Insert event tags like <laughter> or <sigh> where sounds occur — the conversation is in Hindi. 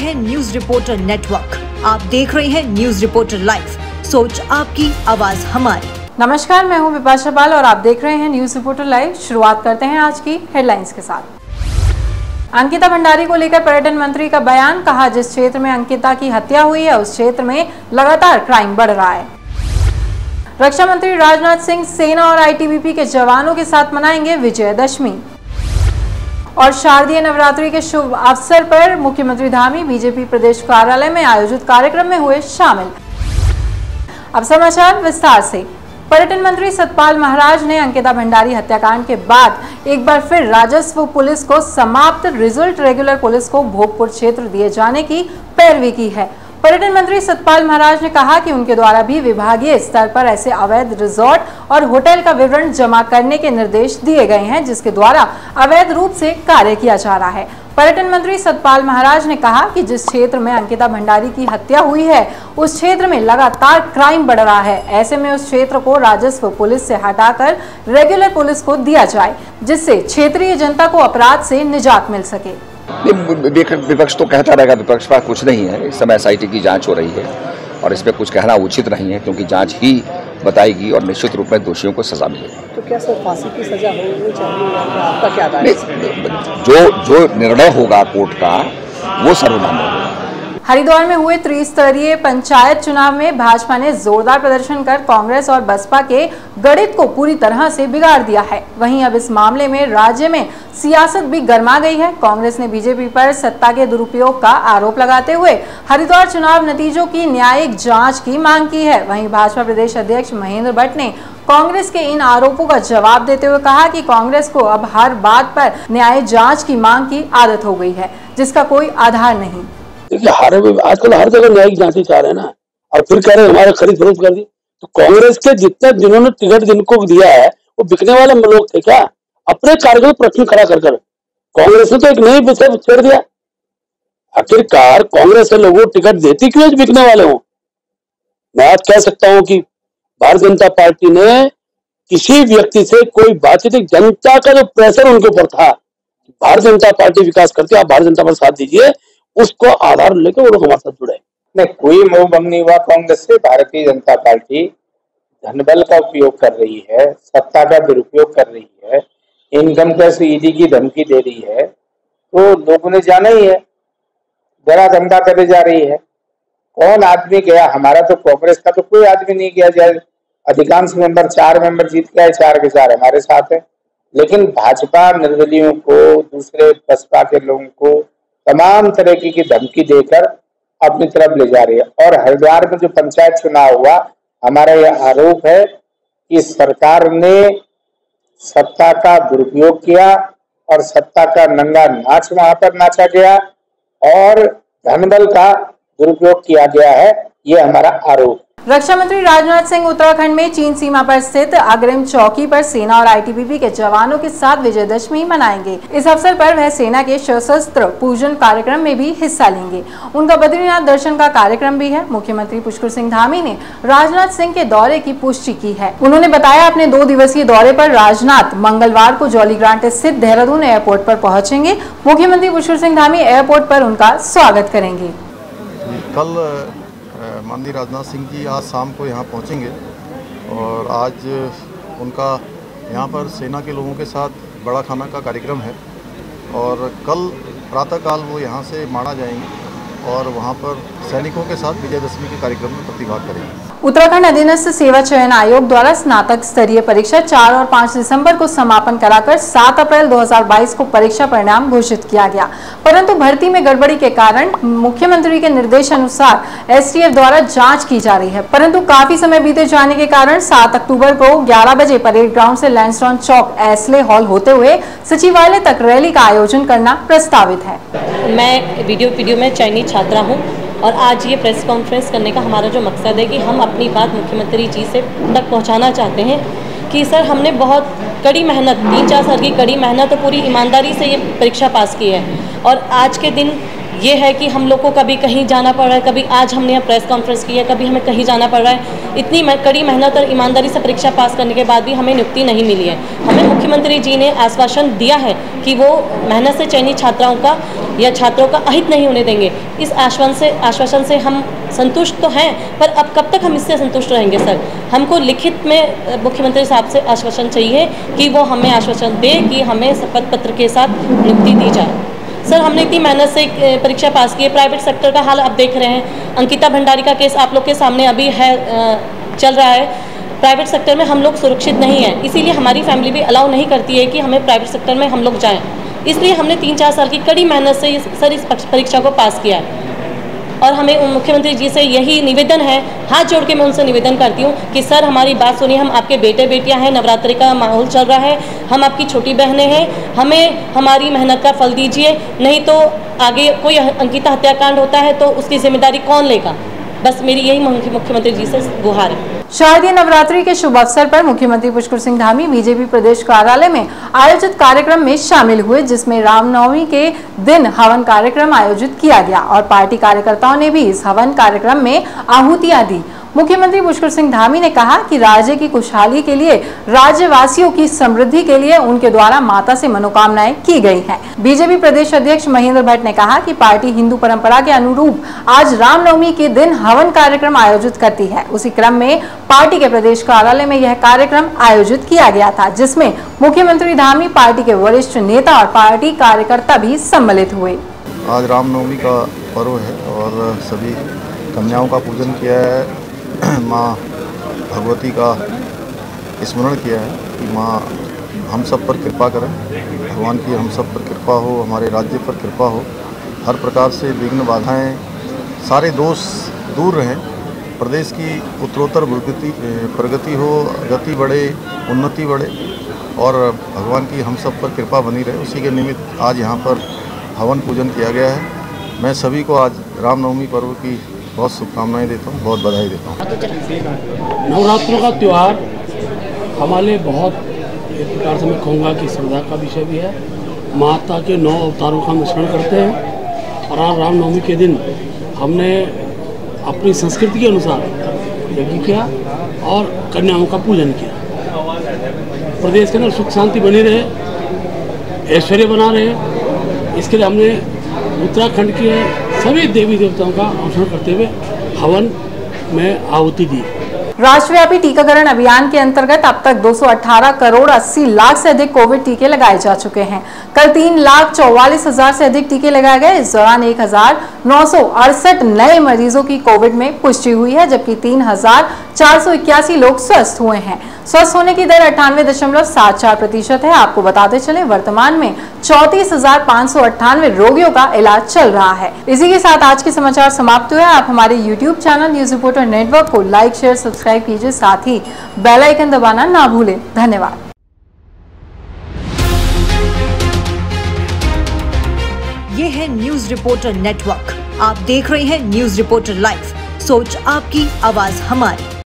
हैं न्यूज़ रिपोर्टर नेटवर्क आप देख रहे हैं न्यूज़ रिपोर्टर लाइव सोच आपकी, आवाज़ हमारी। नमस्कार, मैं हूँ विपाशा पाल और आप देख रहे हैं न्यूज़ रिपोर्टर लाइव शुरुआत करते हैं आज की हेडलाइंस के साथ। अंकिता भंडारी को लेकर पर्यटन मंत्री का बयान, कहा जिस क्षेत्र में अंकिता की हत्या हुई है, उस क्षेत्र में लगातार क्राइम बढ़ रहा है। रक्षा मंत्री राजनाथ सिंह, सेना और आईटीबीपी के जवानों के साथ मनाएँगे विजयदशमी। और शारदीय नवरात्रि के शुभ अवसर पर मुख्यमंत्री धामी बीजेपी प्रदेश कार्यालय में आयोजित कार्यक्रम में हुए शामिल। अब समाचार विस्तार से। पर्यटन मंत्री सतपाल महाराज ने अंकिता भंडारी हत्याकांड के बाद एक बार फिर राजस्व पुलिस को समाप्त, रिज़ल्ट रेगुलर पुलिस को भोगपुर क्षेत्र दिए जाने की पैरवी की है। पर्यटन मंत्री सतपाल महाराज ने कहा कि उनके द्वारा भी विभागीय स्तर पर ऐसे अवैध रिजॉर्ट और होटल का विवरण जमा करने के निर्देश दिए गए हैं, जिसके द्वारा अवैध रूप से कार्य किया जा रहा है। पर्यटन मंत्री सतपाल महाराज ने कहा कि जिस क्षेत्र में अंकिता भंडारी की हत्या हुई है, उस क्षेत्र में लगातार क्राइम बढ़ रहा है। ऐसे में उस क्षेत्र को राजस्व पुलिस से हटाकर रेगुलर पुलिस को दिया जाए, जिससे क्षेत्रीय जनता को अपराध से निजात मिल सके। विपक्ष तो कहता रहेगा विपक्ष का कुछ नहीं है। इस समय एसआईटी की जाँच हो रही है और इस पर कुछ कहना उचित नहीं है क्योंकि जाँच ही बताएगी और निश्चित रूप में दोषियों को सजा मिलेगी। तो क्या सर फांसी की सजा होनी चाहिए आपका क्या जो जो निर्णय होगा कोर्ट का वो सर्वमान्य होगा। हरिद्वार में हुए त्रिस्तरीय पंचायत चुनाव में भाजपा ने जोरदार प्रदर्शन कर कांग्रेस और बसपा के गणित को पूरी तरह से बिगाड़ दिया है। वहीं अब इस मामले में राज्य में सियासत भी गर्मा गई है। कांग्रेस ने बीजेपी पर सत्ता के दुरुपयोग का आरोप लगाते हुए हरिद्वार चुनाव नतीजों की न्यायिक जाँच की मांग की है। वहीं भाजपा प्रदेश अध्यक्ष महेंद्र भट्ट ने कांग्रेस के इन आरोपों का जवाब देते हुए कहा कि कांग्रेस को अब हर बात पर न्याय जाँच की मांग की आदत हो गई है, जिसका कोई आधार नहीं। देखिए, हर आजकल हर जगह न्यायिक जाँच चाह रहे हैं ना। और फिर कह रहे हमारे खरीद फरोख्त कर दी। तो कांग्रेस के जितने जिन्होंने टिकट जिनको दिया है, वो बिकने वाले लोग थे क्या? अपने कार्यक्रम प्रश्न खड़ा कर कर। कांग्रेस ने तो एक नई विषय छेड़ दिया। आखिरकार कांग्रेस के लोगों टिकट देती क्यों बिकने वाले हो? मैं आज कह सकता हूँ कि भारतीय जनता पार्टी ने किसी व्यक्ति से कोई बातचीत जनता का जो प्रेशर उनके ऊपर था। भारतीय जनता पार्टी विकास करती है, आप भारतीय जनता पर साथ दीजिए। उसको आधार लेकर वो लोग हमारे साथ जुड़े। नहीं, कोई मोह भंग नहीं हुआ, कांग्रेस से भारतीय जनता पार्टी धनबल का उपयोग कर रही है सत्ता का दुरुपयोग कर रही है इनकम टैक्स ईडी की धमकी दे रही है तो लोगों ने जाना ही है जरा धमका करे जा रही है। कौन आदमी गया? हमारा तो कांग्रेस का तो कोई आदमी नहीं गया जाए अधिकांश मेंबर चार मेंबर जीत गए, चार के चार हमारे साथ है। लेकिन भाजपा निर्दलियों को, दूसरे बसपा के लोगों को तमाम तरह की धमकी देकर अपनी तरफ़ ले जा रही है। और हरिद्वार में जो पंचायत चुनाव हुआ, हमारा यह आरोप है कि सरकार ने सत्ता का दुरुपयोग किया और सत्ता का नंगा नाच वहाँ पर नाचा गया और धनबल का दुरुपयोग किया गया है, ये हमारा आरोप रक्षा मंत्री राजनाथ सिंह उत्तराखंड में चीन सीमा पर स्थित अग्रिम चौकी पर सेना और आईटीबीपी के जवानों के साथ विजयदशमी मनाएँगे। इस अवसर पर वह सेना के सशस्त्र पूजन कार्यक्रम में भी हिस्सा लेंगे। उनका बद्रीनाथ दर्शन का कार्यक्रम भी है। मुख्यमंत्री पुष्कर सिंह धामी ने राजनाथ सिंह के दौरे की पुष्टि की है। उन्होंने बताया, अपने दो दिवसीय दौरे पर राजनाथ मंगलवार को जौलीग्रांट स्थित देहरादून एयरपोर्ट पर पहुँचेंगे। मुख्यमंत्री पुष्कर सिंह धामी एयरपोर्ट पर उनका स्वागत करेंगे। माननीय राजनाथ सिंह जी आज शाम को यहाँ पहुँचेंगे और आज उनका यहाँ पर सेना के लोगों के साथ बड़ा खाना का कार्यक्रम है और कल प्रातःकाल वो यहाँ से माड़ा जाएँगे और वहाँ पर सैनिकों के साथ विजयदशमी के कार्यक्रम में प्रतिभाग करेंगे। उत्तराखंड अधीनस्थ सेवा चयन आयोग द्वारा स्नातक स्तरीय परीक्षा 4 और 5 दिसंबर को समापन कराकर 7 अप्रैल 2022 को परीक्षा परिणाम घोषित किया गया। परंतु भर्ती में गड़बड़ी के कारण मुख्यमंत्री के निर्देश अनुसार एसटीएफ द्वारा जाँच की जा रही है। परंतु काफ़ी समय बीते जाने के कारण 7 अक्टूबर को 11 बजे परेड ग्राउंड से लैंडस्टोन चौक एसले हॉल होते हुए सचिवालय तक रैली का आयोजन करना प्रस्तावित है। मैं वीडियो वीडियो में चयनित छात्रा हूँ। और आज ये प्रेस कॉन्फ्रेंस करने का हमारा जो मकसद है कि हम अपनी बात मुख्यमंत्री जी से तक पहुंचाना चाहते हैं कि सर, हमने बहुत कड़ी मेहनत, तीन चार साल की कड़ी मेहनत और पूरी ईमानदारी से ये परीक्षा पास की है। और आज के दिन ये है कि हम लोग को कभी कहीं जाना पड़ रहा है, कभी आज हमने यहाँ प्रेस कॉन्फ्रेंस की है कभी हमें कहीं जाना पड़ रहा है। इतनी कड़ी मेहनत और ईमानदारी से परीक्षा पास करने के बाद भी हमें नियुक्ति नहीं मिली है। हमें मुख्यमंत्री जी ने आश्वासन दिया है कि वो मेहनत से चयनित छात्राओं का या छात्रों का अहित नहीं होने देंगे। इस आश्वासन से आश्वासन से हम संतुष्ट तो हैं, पर अब कब तक हम इससे संतुष्ट रहेंगे, सर? हमको लिखित में मुख्यमंत्री साहब से आश्वासन चाहिए कि वो हमें आश्वासन दे कि हमें शपथ पत्र के साथ नियुक्ति दी जाए। सर, हमने इतनी मेहनत से परीक्षा पास की है, प्राइवेट सेक्टर का हाल आप देख रहे हैं। अंकिता भंडारी का केस आप लोग के सामने अभी है चल रहा है। प्राइवेट सेक्टर में हम लोग सुरक्षित नहीं हैं, इसीलिए हमारी फैमिली भी अलाउ नहीं करती है कि हमें प्राइवेट सेक्टर में हम लोग जाएँ। इसलिए हमने तीन चार साल की कड़ी मेहनत से सर इस परीक्षा को पास किया। है और हमें मुख्यमंत्री जी से यही निवेदन है, हाथ जोड़ के मैं उनसे निवेदन करती हूँ कि सर, हमारी बात सुनिए, हम आपके बेटे बेटियाँ हैं, नवरात्रि का माहौल चल रहा है, हम आपकी छोटी बहनें हैं, हमें हमारी मेहनत का फल दीजिए, नहीं तो आगे कोई अंकिता हत्याकांड होता है तो उसकी ज़िम्मेदारी कौन लेगा? बस मेरी यही मुख्यमंत्री जी से गुहार है। शारदीय नवरात्रि के शुभ अवसर पर मुख्यमंत्री पुष्कर सिंह धामी बीजेपी प्रदेश कार्यालय में आयोजित कार्यक्रम में शामिल हुए, जिसमें रामनवमी के दिन हवन कार्यक्रम आयोजित किया गया और पार्टी कार्यकर्ताओं ने भी इस हवन कार्यक्रम में आहुतियाँ दी। मुख्यमंत्री पुष्कर सिंह धामी ने कहा कि राज्य की खुशहाली के लिए, राज्यवासियों की समृद्धि के लिए उनके द्वारा माता से मनोकामनाएँ की गई हैं। बीजेपी प्रदेश अध्यक्ष महेंद्र भट्ट ने कहा कि पार्टी हिंदू परंपरा के अनुरूप आज रामनवमी के दिन हवन कार्यक्रम आयोजित करती है। उसी क्रम में पार्टी के प्रदेश कार्यालय में यह कार्यक्रम आयोजित किया गया था, जिसमें मुख्यमंत्री धामी, पार्टी के वरिष्ठ नेता और पार्टी कार्यकर्ता भी सम्मिलित हुए। आज रामनवमी का पर्व है और सभी कन्याओं का पूजन किया है। <coughs> माँ भगवती का स्मरण किया है कि माँ, हम सब पर कृपा करें। भगवान की हम सब पर कृपा हो, हमारे राज्य पर कृपा हो। हर प्रकार से विघ्न बाधाएँ सारे दोष दूर रहें। प्रदेश की उत्तरोत्तर प्रगति प्रगति हो, गति बढ़े, उन्नति बढ़े और भगवान की हम सब पर कृपा बनी रहे। उसी के निमित्त आज यहाँ पर हवन पूजन किया गया है। मैं सभी को आज रामनवमी पर्व की बहुत शुभकामनाएँ देता हूँ, बहुत बधाई देता हूँ। नवरात्रों का त्यौहार हमारे बहुत एक प्रकार से मैं कहूँगा कि श्रद्धा का विषय भी है। माता के नौ अवतारों का मिश्रण करते हैं और आज रामनवमी के दिन हमने अपनी संस्कृति के अनुसार यज्ञ किया और कन्याओं का पूजन किया। प्रदेश के अंदर सुख शांति बनी रहे, ऐश्वर्य बना रहे। इसके लिए हमने उत्तराखंड के सभी देवी देवताओं का अनुसरण करते हुए हवन में आहुति दी। राष्ट्रव्यापी टीकाकरण अभियान के अंतर्गत अब तक 218 करोड़ 80 लाख से अधिक कोविड टीके लगाए जा चुके हैं। कल तीन लाख चौवालीस हज़ार से अधिक टीके लगाए गए। इस दौरान एक हज़ार नौ सौ अड़सठ नए मरीजों की कोविड में पुष्टि हुई है, जबकि तीन हज़ार चार सौ इक्यासी लोग स्वस्थ हुए हैं। स्वस्थ होने की दर अट्ठानवे दशमलव सात चार प्रतिशत है। आपको बताते चले, वर्तमान में चौतीस हज़ार पाँच सौ अट्ठानवे रोगियों का इलाज चल रहा है। इसी के साथ आज के समाचार समाप्त हुए आप हमारे YouTube channel News Reporter Network को लाइक शेयर सब्सक्राइब कीजिए। साथ ही बेलाइकन दबाना ना भूले। धन्यवाद। ये है न्यूज़ रिपोर्टर नेटवर्क आप देख रहे हैं न्यूज़ रिपोर्टर लाइव सोच आपकी, आवाज़ हमारी।